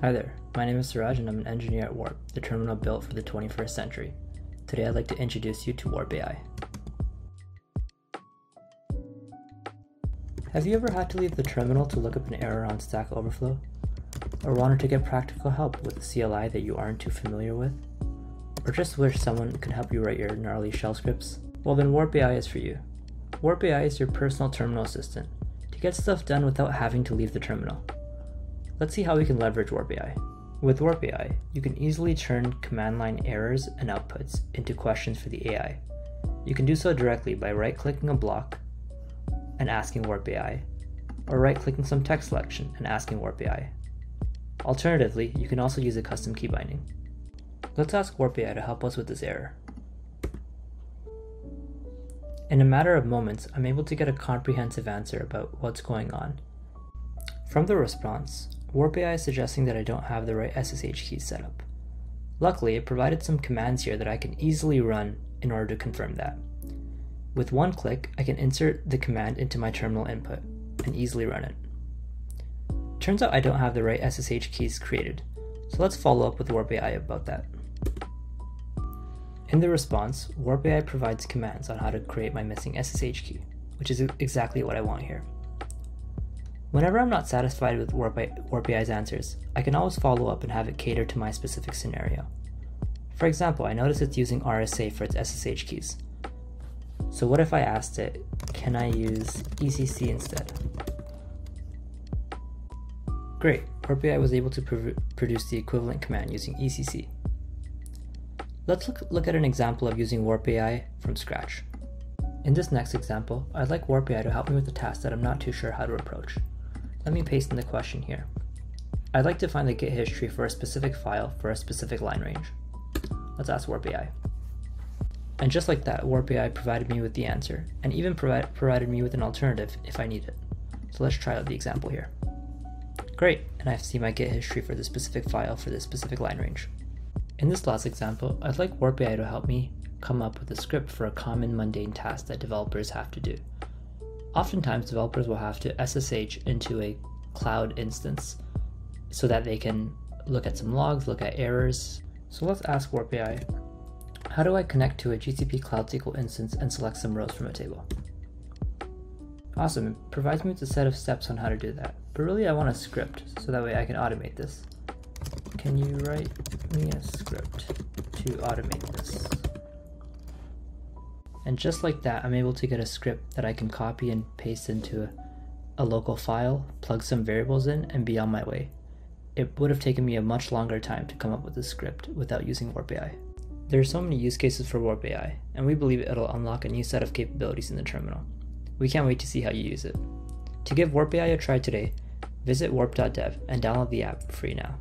Hi there, my name is Suraj and I'm an engineer at Warp, the terminal built for the 21st century. Today I'd like to introduce you to Warp AI. Have you ever had to leave the terminal to look up an error on Stack Overflow? Or wanted to get practical help with a CLI that you aren't too familiar with? Or just wish someone could help you write your gnarly shell scripts? Well then Warp AI is for you. Warp AI is your personal terminal assistant to get stuff done without having to leave the terminal. Let's see how we can leverage Warp AI. With Warp AI, you can easily turn command line errors and outputs into questions for the AI. You can do so directly by right-clicking a block and asking Warp AI, or right-clicking some text selection and asking Warp AI. Alternatively, you can also use a custom key binding. Let's ask Warp AI to help us with this error. In a matter of moments, I'm able to get a comprehensive answer about what's going on. From the response, Warp AI is suggesting that I don't have the right SSH key set up. Luckily, it provided some commands here that I can easily run in order to confirm that. With one click, I can insert the command into my terminal input and easily run it. Turns out I don't have the right SSH keys created, so let's follow up with Warp AI about that. In the response, Warp AI provides commands on how to create my missing SSH key, which is exactly what I want here. Whenever I'm not satisfied with Warp, AI's answers, I can always follow up and have it cater to my specific scenario. For example, I notice it's using RSA for its SSH keys. So what if I asked it, can I use ECC instead? Great, Warp AI was able to pr produce the equivalent command using ECC. Let's look, look at an example of using Warp AI from scratch. In this next example, I'd like Warp AI to help me with a task that I'm not too sure how to approach. Let me paste in the question here. I'd like to find the git history for a specific file for a specific line range. Let's ask Warp AI. And just like that, Warp AI provided me with the answer, and even provi provided me with an alternative if I need it. So let's try out the example here. Great, and I see my git history for the specific file for this specific line range. In this last example, I'd like Warp AI to help me come up with a script for a common mundane task that developers have to do. Oftentimes, developers will have to SSH into a cloud instance so that they can look at some logs, look at errors. So let's ask Warp AI, how do I connect to a GCP Cloud SQL instance and select some rows from a table? Awesome, it provides me with a set of steps on how to do that. But really I want a script, so that way I can automate this. Can you write me a script to automate this? And just like that, I'm able to get a script that I can copy and paste into a, a local file, plug some variables in, and be on my way. It would have taken me a much longer time to come up with this script without using Warp AI. There are so many use cases for Warp AI, and we believe it'll unlock a new set of capabilities in the terminal. We can't wait to see how you use it. To give Warp AI a try today, visit warp.dev and download the app free now.